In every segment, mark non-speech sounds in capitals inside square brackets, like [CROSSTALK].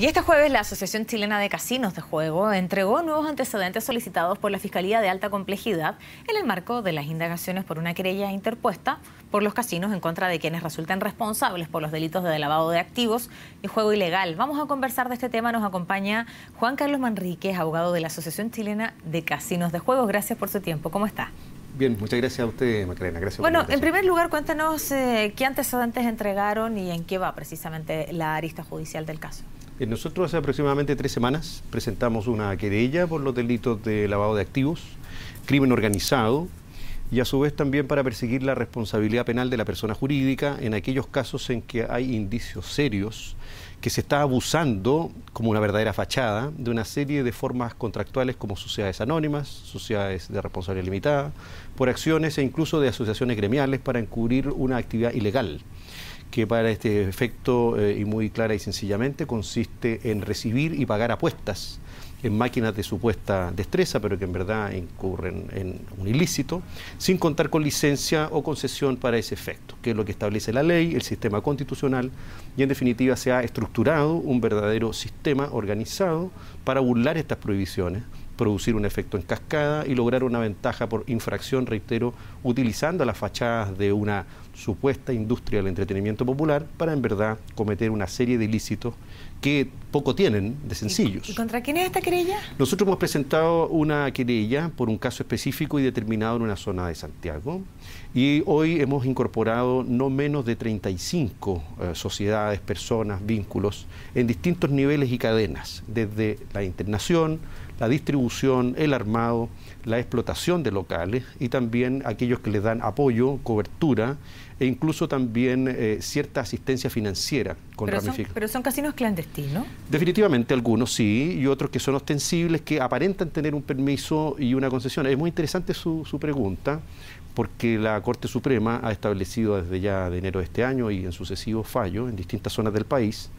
Y este jueves la Asociación Chilena de Casinos de Juego entregó nuevos antecedentes solicitados por la Fiscalía de Alta Complejidad en el marco de las indagaciones por una querella interpuesta por los casinos en contra de quienes resulten responsables por los delitos de lavado de activos y juego ilegal. Vamos a conversar de este tema. Nos acompaña Juan Carlos Manríquez, abogado de la Asociación Chilena de Casinos de Juego. Gracias por su tiempo. ¿Cómo está? Bien, muchas gracias a usted, Macarena. Gracias bueno, en primer lugar, cuéntenos eh, qué antecedentes entregaron y en qué va precisamente la arista judicial del caso. Eh, nosotros hace aproximadamente tres semanas presentamos una querella por los delitos de lavado de activos, crimen organizado y a su vez también para perseguir la responsabilidad penal de la persona jurídica en aquellos casos en que hay indicios serios que se está abusando como una verdadera fachada de una serie de formas contractuales como sociedades anónimas, sociedades de responsabilidad limitada, por acciones e incluso de asociaciones gremiales para encubrir una actividad ilegal que para este efecto, eh, y muy clara y sencillamente, consiste en recibir y pagar apuestas en máquinas de supuesta destreza, pero que en verdad incurren en un ilícito, sin contar con licencia o concesión para ese efecto, que es lo que establece la ley, el sistema constitucional, y en definitiva se ha estructurado un verdadero sistema organizado para burlar estas prohibiciones producir un efecto en cascada y lograr una ventaja por infracción, reitero, utilizando las fachadas de una supuesta industria del entretenimiento popular para en verdad cometer una serie de ilícitos que poco tienen de sencillos. ¿Y contra quién es esta querella? Nosotros hemos presentado una querella por un caso específico y determinado en una zona de Santiago y hoy hemos incorporado no menos de 35 eh, sociedades, personas, vínculos en distintos niveles y cadenas, desde la internación, la distribución, el armado, la explotación de locales y también aquellos que les dan apoyo, cobertura e incluso también eh, cierta asistencia financiera con pero son, pero son casinos clandestinos. Definitivamente algunos sí y otros que son ostensibles que aparentan tener un permiso y una concesión. Es muy interesante su, su pregunta porque la Corte Suprema ha establecido desde ya de enero de este año y en sucesivos fallos en distintas zonas del país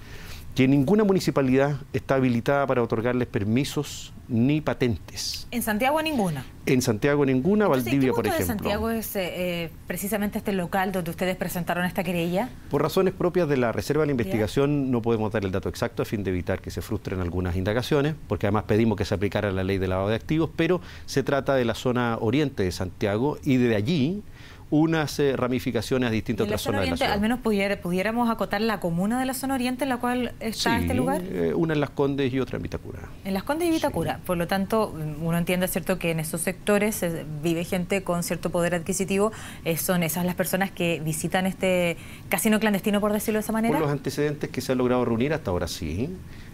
que ninguna municipalidad está habilitada para otorgarles permisos ni patentes. ¿En Santiago ninguna? En Santiago ninguna, Valdivia, por ejemplo. ¿En Santiago es eh, precisamente este local donde ustedes presentaron esta querella? Por razones propias de la Reserva de la Investigación no podemos dar el dato exacto a fin de evitar que se frustren algunas indagaciones, porque además pedimos que se aplicara la ley de lavado de activos, pero se trata de la zona oriente de Santiago y de allí unas eh, ramificaciones a distintas otras zonas de la ciudad. Al menos pudiéramos acotar la comuna de la zona oriente en la cual está este lugar. Eh, una en Las Condes y otra en Vitacura. En Las Condes y Vitacura. Por lo tanto, uno entiende cierto que en esos sectores eh, vive gente con cierto poder adquisitivo. son esas las personas que visitan este casino clandestino, por decirlo de esa manera. Por los antecedentes que se han logrado reunir hasta ahora sí.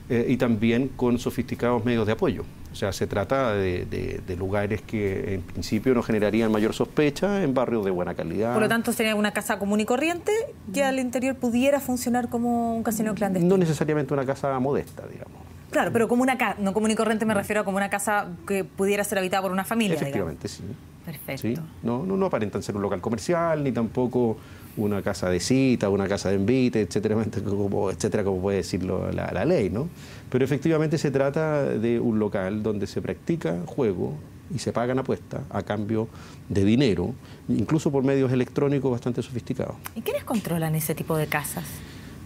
Y también con sofisticados medios de apoyo. O sea, se trata de, lugares que en principio no generarían mayor sospecha en barrios de buena calidad. Por lo tanto, sería una casa común y corriente que al interior pudiera funcionar como un casino clandestino. No necesariamente una casa modesta, digamos. Claro, pero como una casa, no común y corriente me refiero a como una casa que pudiera ser habitada por una familia. Efectivamente, sí. Perfecto. No, no, no aparentan ser un local comercial, ni tampoco una casa de cita, una casa de envite, [LAUGHS] etcétera, como, etcétera, como puede decirlo la, la, ley, ¿no? Pero efectivamente se trata de un local donde se practica juego y se pagan apuestas a cambio de dinero, incluso por medios electrónicos bastante sofisticados. ¿Y quiénes controlan ese tipo de casas?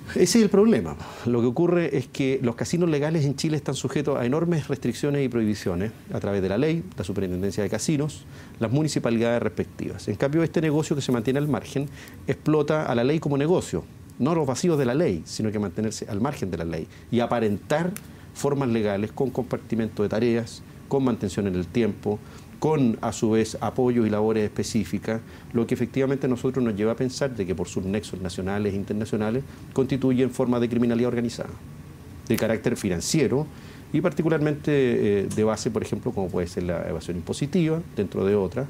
Ese es el problema. Lo que ocurre es que los casinos legales en Chile están sujetos a enormes restricciones y prohibiciones a través de la ley, la superintendencia de casinos, las municipalidades respectivas. En cambio, este negocio que se mantiene al margen explota a la ley como negocio, no los vacíos de la ley, sino que mantenerse al margen de la ley y aparentar formas legales con compartimento de tareas, con mantención en el tiempo, con a su vez apoyo y labores específicas, lo que efectivamente a nosotros nos lleva a pensar de que por sus nexos nacionales e internacionales constituyen formas de criminalidad organizada, de carácter financiero y particularmente eh, de base, por ejemplo, como puede ser la evasión impositiva, dentro de otras,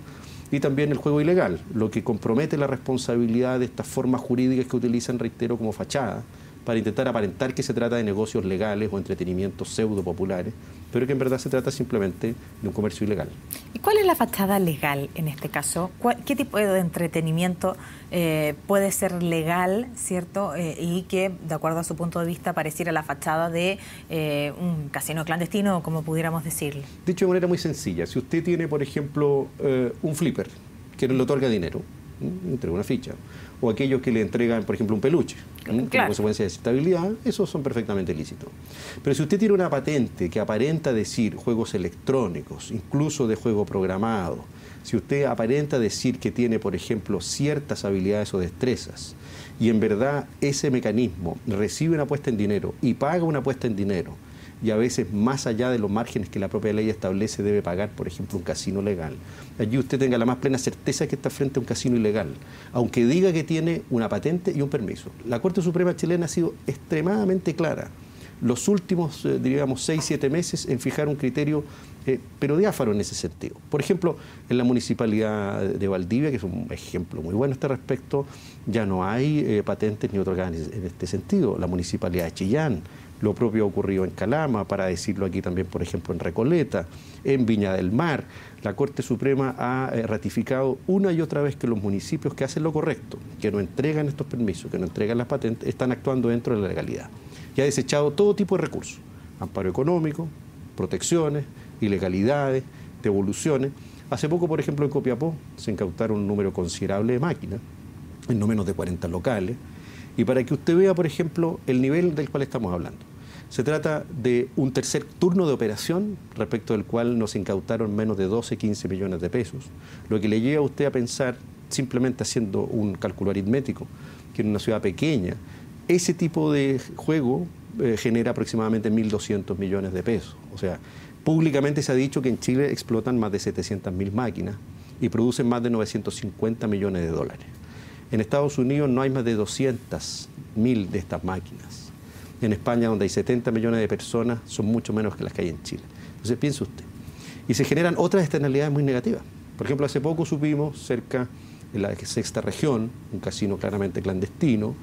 y también el juego ilegal, lo que compromete la responsabilidad de estas formas jurídicas que utilizan, reitero, como fachada para intentar aparentar que se trata de negocios legales o entretenimientos pseudo populares, pero que en verdad se trata simplemente de un comercio ilegal. ¿Y cuál es la fachada legal en este caso? ¿Qué tipo de entretenimiento eh, puede ser legal, cierto? Eh, y que, de acuerdo a su punto de vista, pareciera la fachada de eh, un casino clandestino, como pudiéramos decirlo. Dicho de manera muy sencilla, si usted tiene, por ejemplo, un flipper que le otorga dinero, entrega una ficha. O aquellos que le entregan, por ejemplo, un peluche, como consecuencia de estabilidad, esos son perfectamente lícitos. Pero si usted tiene una patente que aparenta decir juegos electrónicos, incluso de juego programado, si usted aparenta decir que tiene, por ejemplo, ciertas habilidades o destrezas, y en verdad ese mecanismo recibe una apuesta en dinero y paga una apuesta en dinero, y a veces más allá de los márgenes que la propia ley establece debe pagar, por ejemplo, un casino legal. Allí usted tenga la más plena certeza que está frente a un casino ilegal, aunque diga que tiene una patente y un permiso. La Corte Suprema chilena ha sido extremadamente clara los últimos, eh, diríamos, seis, siete meses en fijar un criterio, eh, pero diáfaro en ese sentido. Por ejemplo, en la municipalidad de Valdivia, que es un ejemplo muy bueno a este respecto, ya no hay eh, patentes ni otorgadas en este sentido. La municipalidad de Chillán, lo propio ha ocurrido en Calama, para decirlo aquí también, por ejemplo, en Recoleta, en Viña del Mar. La Corte Suprema ha eh, ratificado una y otra vez que los municipios que hacen lo correcto, que no entregan estos permisos, que no entregan las patentes, están actuando dentro de la legalidad. Y ha desechado todo tipo de recursos, amparo económico, protecciones, ilegalidades, devoluciones. Hace poco, por ejemplo, en Copiapó se incautaron un número considerable de máquinas, en no menos de 40 locales, y para que usted vea, por ejemplo, el nivel del cual estamos hablando. Se trata de un tercer turno de operación respecto del cual nos incautaron menos de 12, 15 millones de pesos, lo que le lleva a usted a pensar, simplemente haciendo un cálculo aritmético, que en una ciudad pequeña, ese tipo de juego eh, genera aproximadamente 1.200 millones de pesos. O sea, públicamente se ha dicho que en Chile explotan más de 700.000 máquinas y producen más de 950 millones de dólares. En Estados Unidos no hay más de 200.000 de estas máquinas en España, donde hay 70 millones de personas, son mucho menos que las que hay en Chile. Entonces, piense usted. Y se generan otras externalidades muy negativas. Por ejemplo, hace poco supimos cerca de la sexta región, un casino claramente clandestino,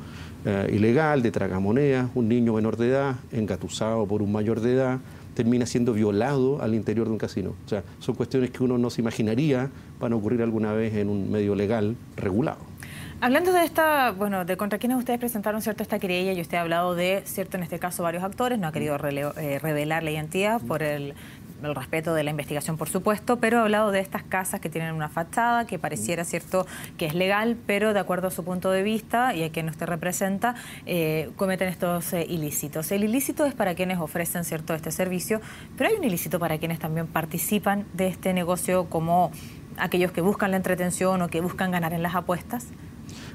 eh, ilegal, de tragamonedas, un niño menor de edad, engatusado por un mayor de edad, termina siendo violado al interior de un casino. O sea, son cuestiones que uno no se imaginaría van a ocurrir alguna vez en un medio legal regulado. Hablando de esta, bueno, de contra quienes ustedes presentaron cierto esta querella y usted ha hablado de, cierto en este caso, varios actores, no ha querido eh, revelar la identidad por el, respeto de la investigación, por supuesto, pero ha hablado de estas casas que tienen una fachada que pareciera cierto que es legal, pero de acuerdo a su punto de vista y a quien usted representa, eh, cometen estos eh, ilícitos. El ilícito es para quienes ofrecen cierto este servicio, pero hay un ilícito para quienes también participan de este negocio como aquellos que buscan la entretención o que buscan ganar en las apuestas.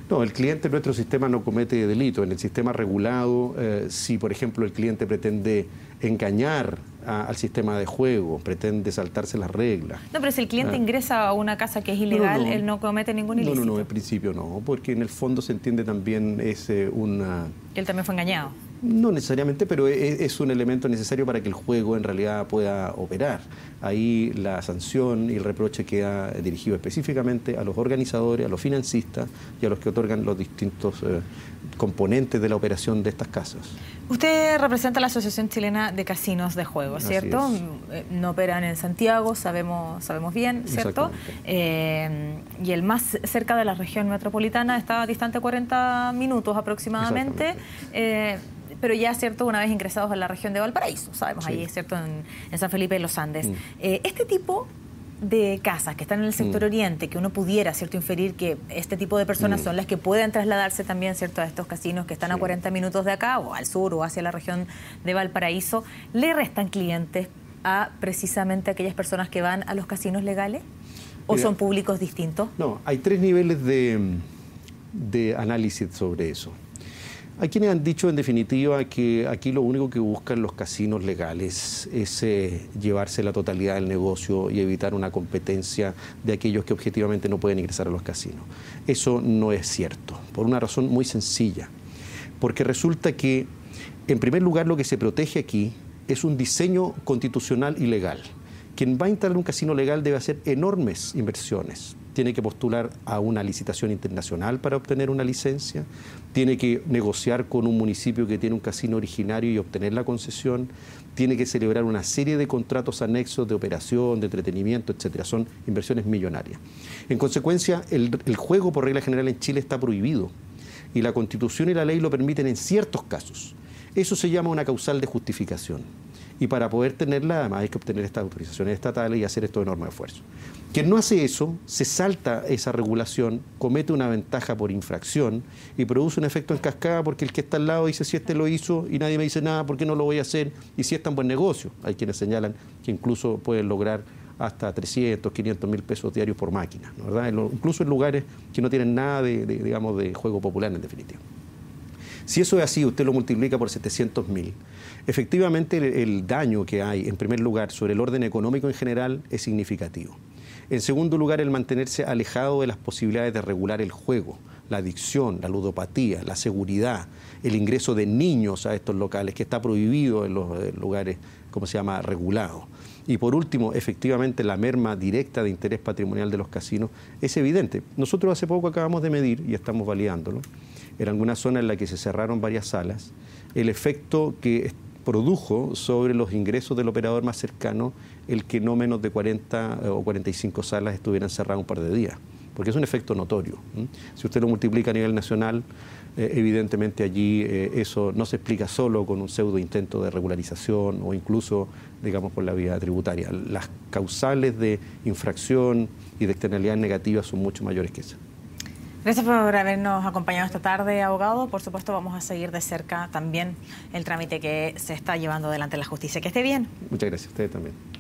No, el cliente en nuestro sistema no comete delito. En el sistema regulado, eh, si por ejemplo el cliente pretende engañar al sistema de juego, pretende saltarse las reglas. No, pero si el cliente ah. ingresa a una casa que es ilegal, él no comete ningún ilícito. No, no, no, en principio no, porque en el fondo se entiende también es eh, una... Él también fue engañado. No necesariamente, pero e, e, es, un elemento necesario para que el juego en realidad pueda operar. Ahí la sanción y el reproche queda dirigido específicamente a los organizadores, a los financistas y a los que otorgan los distintos eh, componentes de la operación de estas casas. Usted representa la Asociación Chilena de Casinos de Juego, ¿cierto? Eh, no operan en Santiago, sabemos, sabemos bien, ¿cierto? Eh, y el más cerca de la región metropolitana está distante 40 minutos aproximadamente pero ya, ¿cierto? Una vez ingresados a la región de Valparaíso, sabemos, ahí, ¿cierto? En, San Felipe de los Andes. Mm. Eh, este tipo de casas que están en el sector mm. oriente, que uno pudiera, ¿cierto?, inferir que este tipo de personas mm. son las que pueden trasladarse también, ¿cierto?, a estos casinos que están a 40 minutos de acá, o al sur, o hacia la región de Valparaíso, ¿le restan clientes a precisamente aquellas personas que van a los casinos legales? ¿O son públicos distintos? No, hay tres niveles de, de análisis sobre eso. Hay quienes han dicho en definitiva que aquí lo único que buscan los casinos legales es eh, llevarse la totalidad del negocio y evitar una competencia de aquellos que objetivamente no pueden ingresar a los casinos. Eso no es cierto, por una razón muy sencilla, porque resulta que en primer lugar lo que se protege aquí es un diseño constitucional y legal. Quien va a instalar un casino legal debe hacer enormes inversiones, tiene que postular a una licitación internacional para obtener una licencia, tiene que negociar con un municipio que tiene un casino originario y obtener la concesión, tiene que celebrar una serie de contratos anexos de operación, de entretenimiento, etcétera. Son inversiones millonarias. En consecuencia, el, el juego por regla general en Chile está prohibido y la Constitución y la ley lo permiten en ciertos casos. Eso se llama una causal de justificación. Y para poder tenerla, además, hay que obtener estas autorizaciones estatales y hacer esto de enorme esfuerzo. Quien no hace eso, se salta esa regulación, comete una ventaja por infracción y produce un efecto en cascada porque el que está al lado dice si este lo hizo y nadie me dice nada, ¿por qué no lo voy a hacer? Y si es tan buen negocio. Hay quienes señalan que incluso pueden lograr hasta 300, 500 mil pesos diarios por máquina, ¿verdad? incluso en lugares que no tienen nada de, digamos, de juego popular en definitiva. Si eso es así, usted lo multiplica por 700 mil. Efectivamente, el daño que hay, en primer lugar, sobre el orden económico en general es significativo. En segundo lugar, el mantenerse alejado de las posibilidades de regular el juego, la adicción, la ludopatía, la seguridad, el ingreso de niños a estos locales, que está prohibido en los eh, lugares, como se llama?, regulados. Y por último, efectivamente, la merma directa de interés patrimonial de los casinos es evidente. Nosotros hace poco acabamos de medir, y estamos validándolo, en alguna zona en la que se cerraron varias salas, el efecto que produjo sobre los ingresos del operador más cercano el que no menos de 40 eh, o 45 salas estuvieran cerradas un par de días, porque es un efecto notorio. Si usted lo multiplica a nivel nacional, eh, evidentemente allí eh, eso no se explica solo con un pseudo intento de regularización o incluso, digamos, por la vía tributaria. Las causales de infracción y de externalidades negativas son mucho mayores que esas. Gracias por habernos acompañado esta tarde, abogado. Por supuesto, vamos a seguir de cerca también el trámite que se está llevando adelante la justicia. Que esté bien. Muchas gracias, a ustedes también.